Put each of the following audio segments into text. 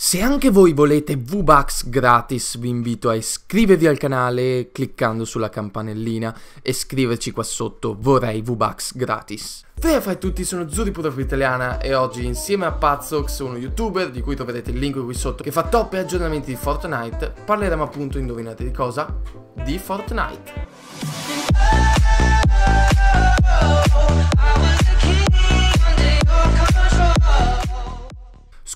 Se anche voi volete V-Bucks gratis vi invito a iscrivervi al canale cliccando sulla campanellina e scriverci qua sotto vorrei V-Bucks gratis. Te fai tutti, sono Zuri Purofo Italiana e oggi insieme a Pazzox, uno youtuber di cui troverete il link qui sotto che fa top aggiornamenti di Fortnite, parleremo appunto, indovinate di cosa? Di Fortnite.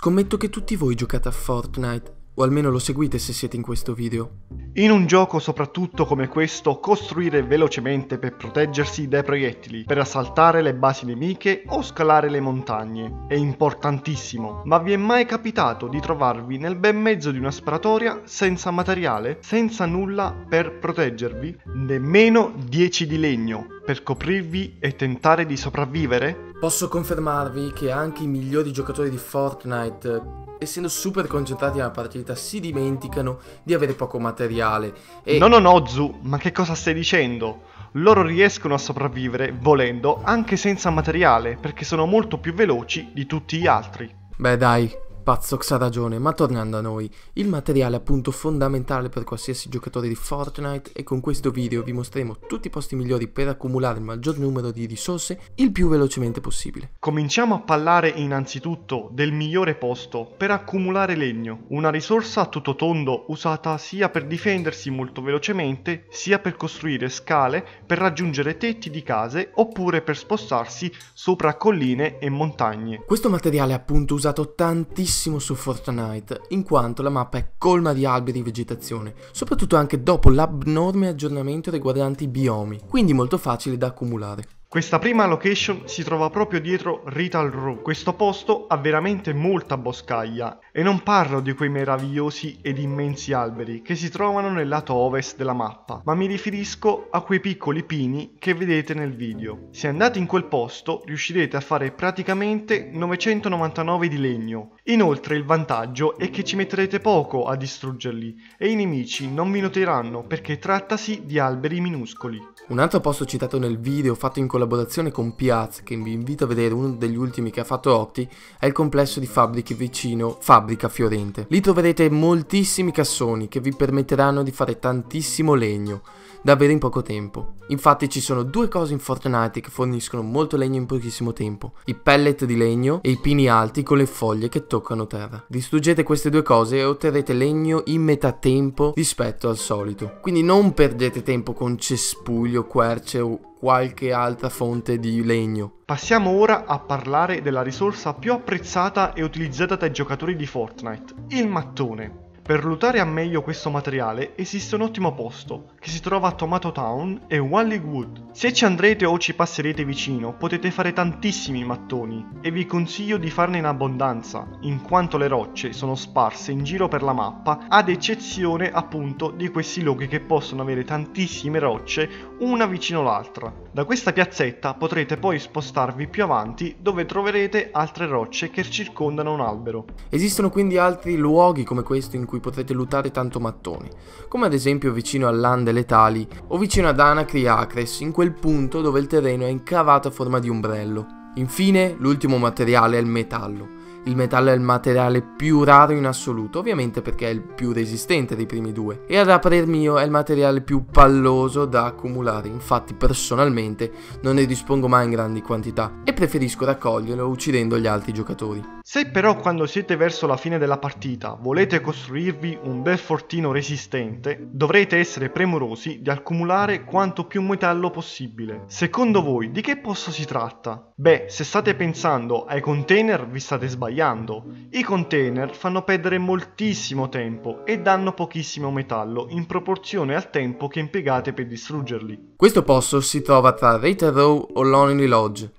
Scommetto che tutti voi giocate a Fortnite, o almeno lo seguite se siete in questo video. In un gioco soprattutto come questo, costruire velocemente per proteggersi dai proiettili, per assaltare le basi nemiche o scalare le montagne è importantissimo. Ma vi è mai capitato di trovarvi nel ben mezzo di una sparatoria senza materiale, senza nulla per proteggervi? Nemmeno 10 di legno per coprirvi e tentare di sopravvivere? Posso confermarvi che anche i migliori giocatori di Fortnite, essendo super concentrati nella partita, si dimenticano di avere poco materiale. E... No, no, no, Zu, ma che cosa stai dicendo? Loro riescono a sopravvivere, volendo, anche senza materiale, perché sono molto più veloci di tutti gli altri. Beh dai, Pazzox ha ragione, ma tornando a noi, il materiale è appunto fondamentale per qualsiasi giocatore di Fortnite e con questo video vi mostreremo tutti i posti migliori per accumulare il maggior numero di risorse il più velocemente possibile. Cominciamo a parlare innanzitutto del migliore posto per accumulare legno, una risorsa a tutto tondo usata sia per difendersi molto velocemente, sia per costruire scale per raggiungere tetti di case oppure per spostarsi sopra colline e montagne. Questo materiale è appunto usato tantissimo tantissimo su Fortnite, in quanto la mappa è colma di alberi e vegetazione, soprattutto anche dopo l'abnorme aggiornamento riguardante i biomi, quindi molto facile da accumulare. Questa prima location si trova proprio dietro Rital Row. Questo posto ha veramente molta boscaglia e non parlo di quei meravigliosi ed immensi alberi che si trovano nel lato ovest della mappa, ma mi riferisco a quei piccoli pini che vedete nel video. Se andate in quel posto riuscirete a fare praticamente 999 di legno. Inoltre il vantaggio è che ci metterete poco a distruggerli e i nemici non vi noteranno perché trattasi di alberi minuscoli. Un altro posto citato nel video fatto in collaborazione collaborazione con Piaz, che vi invito a vedere uno degli ultimi che ha fatto Octi, è il complesso di fabbriche vicino Fabbrica Fiorente. Lì troverete moltissimi cassoni che vi permetteranno di fare tantissimo legno davvero in poco tempo. Infatti ci sono due cose in Fortnite che forniscono molto legno in pochissimo tempo, i pellet di legno e i pini alti con le foglie che toccano terra. Distruggete queste due cose e otterrete legno in metà tempo rispetto al solito. Quindi non perdete tempo con cespuglio, querce o qualche altra fonte di legno. Passiamo ora a parlare della risorsa più apprezzata e utilizzata dai giocatori di Fortnite, il mattone. Per lootare a meglio questo materiale esiste un ottimo posto, che si trova a Tomato Town e Wally Wood. Se ci andrete o ci passerete vicino potete fare tantissimi mattoni e vi consiglio di farne in abbondanza, in quanto le rocce sono sparse in giro per la mappa ad eccezione appunto di questi luoghi che possono avere tantissime rocce una vicino l'altra. Da questa piazzetta potrete poi spostarvi più avanti dove troverete altre rocce che circondano un albero. Esistono quindi altri luoghi come questo in cui potrete lootare tanto mattoni, come ad esempio vicino all'Ande Letali o vicino ad Anacri Acres, in quel punto dove il terreno è incavato a forma di ombrello. Infine, l'ultimo materiale è il metallo il metallo è il materiale più raro in assoluto, ovviamente perché è il più resistente dei primi due. E ad parer mio è il materiale più palloso da accumulare, infatti personalmente non ne dispongo mai in grandi quantità e preferisco raccoglierlo uccidendo gli altri giocatori. Se però quando siete verso la fine della partita volete costruirvi un bel fortino resistente, dovrete essere premurosi di accumulare quanto più metallo possibile. Secondo voi di che posto si tratta? Beh, se state pensando ai container vi state sbagliando sbagliando. I container fanno perdere moltissimo tempo e danno pochissimo metallo in proporzione al tempo che impiegate per distruggerli. Questo posto si trova tra Rated Row o Lonely Lodge.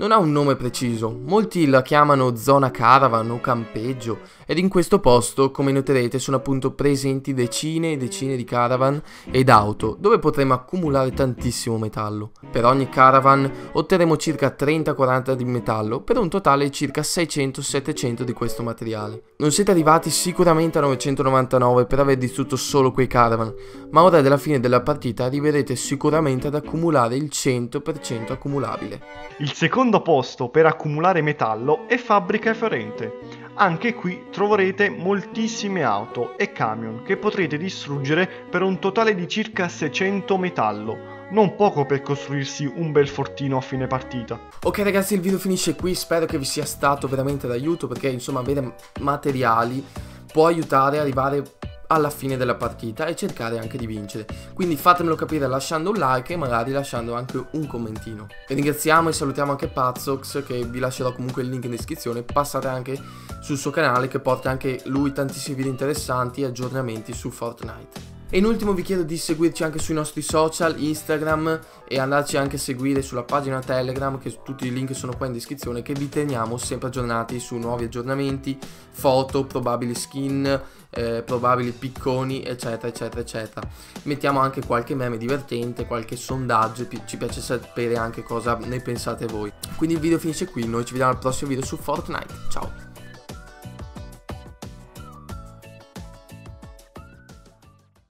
Non ha un nome preciso, molti la chiamano zona caravan o campeggio ed in questo posto, come noterete, sono appunto presenti decine e decine di caravan ed auto dove potremo accumulare tantissimo metallo. Per ogni caravan otterremo circa 30-40 di metallo per un totale circa 600-700 di questo materiale. Non siete arrivati sicuramente a 999 per aver distrutto solo quei caravan, ma ora della fine della partita arriverete sicuramente ad accumulare il 100% accumulabile. Il secondo secondo posto per accumulare metallo è Fabbrica Fiorente. Anche qui troverete moltissime auto e camion che potrete distruggere per un totale di circa 600 metallo, non poco per costruirsi un bel fortino a fine partita. Ok ragazzi il video finisce qui, spero che vi sia stato veramente d'aiuto perché insomma avere materiali può aiutare ad arrivare alla fine della partita e cercare anche di vincere. Quindi fatemelo capire lasciando un like e magari lasciando anche un commentino. E ringraziamo e salutiamo anche Pazzox che vi lascerò comunque il link in descrizione. Passate anche sul suo canale che porta anche lui tantissimi video interessanti e aggiornamenti su Fortnite. E in ultimo vi chiedo di seguirci anche sui nostri social, Instagram e andarci anche a seguire sulla pagina Telegram che tutti i link sono qua in descrizione che vi teniamo sempre aggiornati su nuovi aggiornamenti, foto, probabili skin, eh, probabili picconi eccetera eccetera eccetera. Mettiamo anche qualche meme divertente, qualche sondaggio, ci piace sapere anche cosa ne pensate voi. Quindi il video finisce qui, noi ci vediamo al prossimo video su Fortnite, ciao!